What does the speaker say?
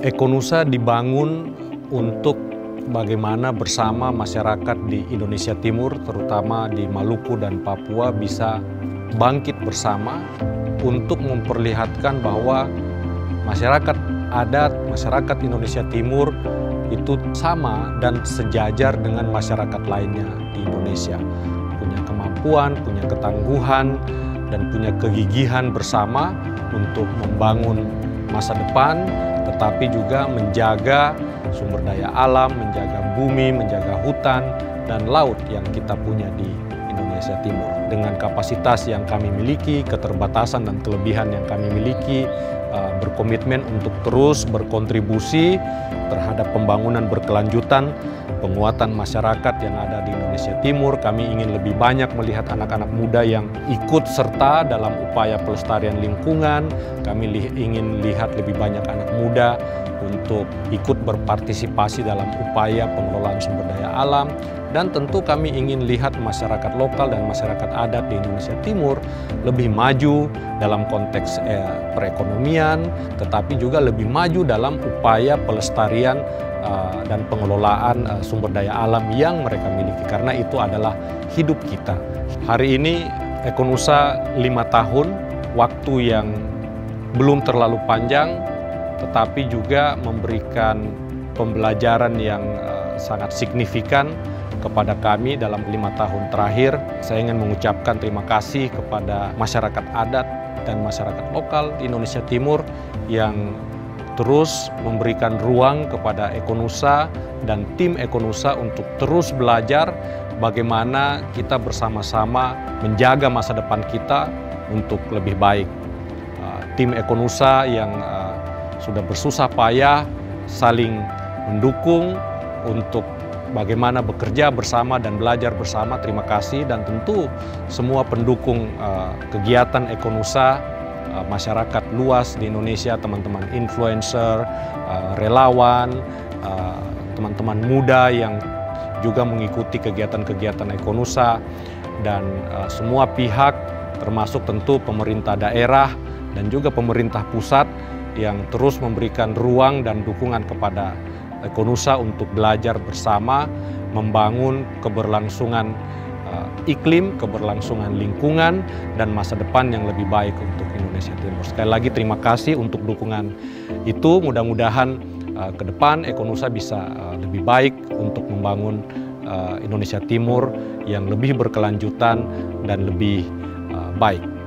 Ekonusa dibangun untuk bagaimana bersama masyarakat di Indonesia Timur, terutama di Maluku dan Papua, bisa bangkit bersama untuk memperlihatkan bahwa masyarakat adat, masyarakat Indonesia Timur itu sama dan sejajar dengan masyarakat lainnya di Indonesia. Punya kemampuan, punya ketangguhan, dan punya kegigihan bersama untuk membangun masa depan, tetapi juga menjaga sumber daya alam, menjaga bumi, menjaga hutan, dan laut yang kita punya di Indonesia Timur. Dengan kapasitas yang kami miliki, keterbatasan dan kelebihan yang kami miliki, uh, berkomitmen untuk terus berkontribusi terhadap pembangunan berkelanjutan, penguatan masyarakat yang ada di Indonesia Timur. Kami ingin lebih banyak melihat anak-anak muda yang ikut serta dalam upaya pelestarian lingkungan. Kami ingin lihat lebih banyak anak muda untuk ikut berpartisipasi dalam upaya pengelolaan sumber daya alam dan tentu kami ingin lihat masyarakat lokal dan masyarakat adat di Indonesia Timur lebih maju dalam konteks eh, perekonomian tetapi juga lebih maju dalam upaya pelestarian uh, dan pengelolaan uh, sumber daya alam yang mereka miliki karena itu adalah hidup kita. Hari ini Ekonusa lima tahun waktu yang belum terlalu panjang tetapi juga memberikan pembelajaran yang uh, sangat signifikan kepada kami dalam lima tahun terakhir. Saya ingin mengucapkan terima kasih kepada masyarakat adat dan masyarakat lokal di Indonesia Timur yang terus memberikan ruang kepada Ekonusa dan tim Ekonusa untuk terus belajar bagaimana kita bersama-sama menjaga masa depan kita untuk lebih baik. Uh, tim Ekonusa yang uh, sudah bersusah payah saling mendukung untuk bagaimana bekerja bersama dan belajar bersama. Terima kasih dan tentu semua pendukung uh, kegiatan Ekonusa, uh, masyarakat luas di Indonesia, teman-teman influencer, uh, relawan, teman-teman muda yang juga mengikuti kegiatan-kegiatan Ekonusa dan semua pihak termasuk tentu pemerintah daerah dan juga pemerintah pusat yang terus memberikan ruang dan dukungan kepada Ekonusa untuk belajar bersama membangun keberlangsungan uh, iklim, keberlangsungan lingkungan, dan masa depan yang lebih baik untuk Indonesia Timur. Sekali lagi terima kasih untuk dukungan itu. Mudah-mudahan uh, ke depan Ekonusa bisa uh, lebih baik untuk membangun Indonesia Timur yang lebih berkelanjutan dan lebih baik.